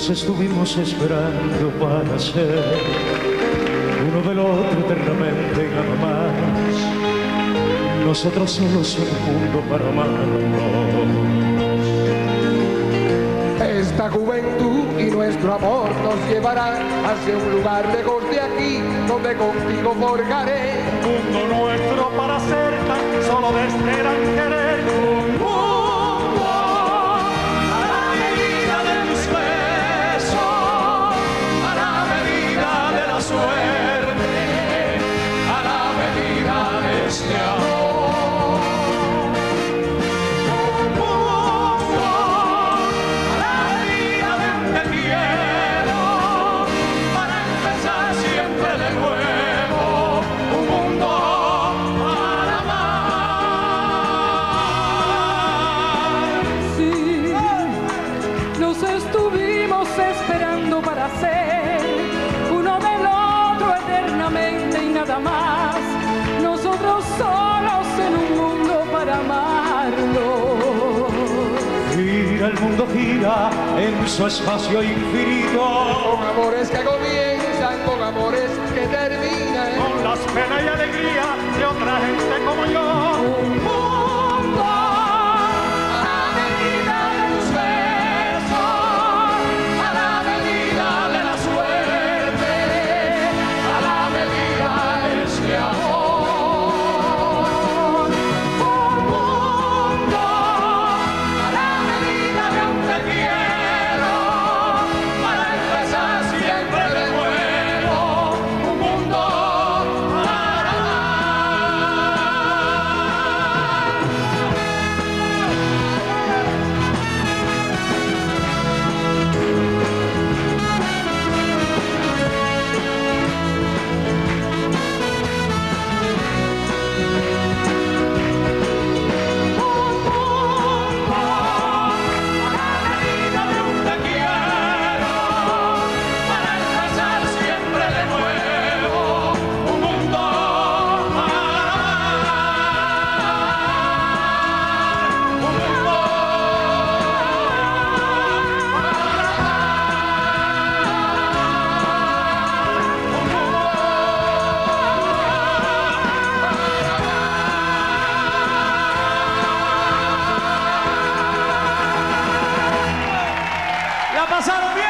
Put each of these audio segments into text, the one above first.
Nos estuvimos esperando para ser uno del otro eternamente y nada más. Nosotros solos el mundo para amarnos. Esta juventud y nuestro amor nos llevará hacia un lugar lejos de aquí, donde contigo forjaré un mundo nuestro para ser tan solo de este gran querer. Solos en un mundo para amarnos. Gira, el mundo gira en su espacio infinito. con amores que comienzan, con amores que terminan. con las penas y alegría de pasaron bien?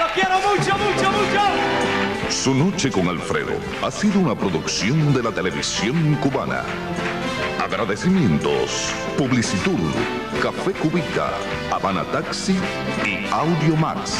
Los quiero mucho, mucho, mucho. Su noche con Alfredo ha sido una producción de la televisión cubana. Agradecimientos. Publicitur, Café Cubita, Habana Taxi y Audio Max.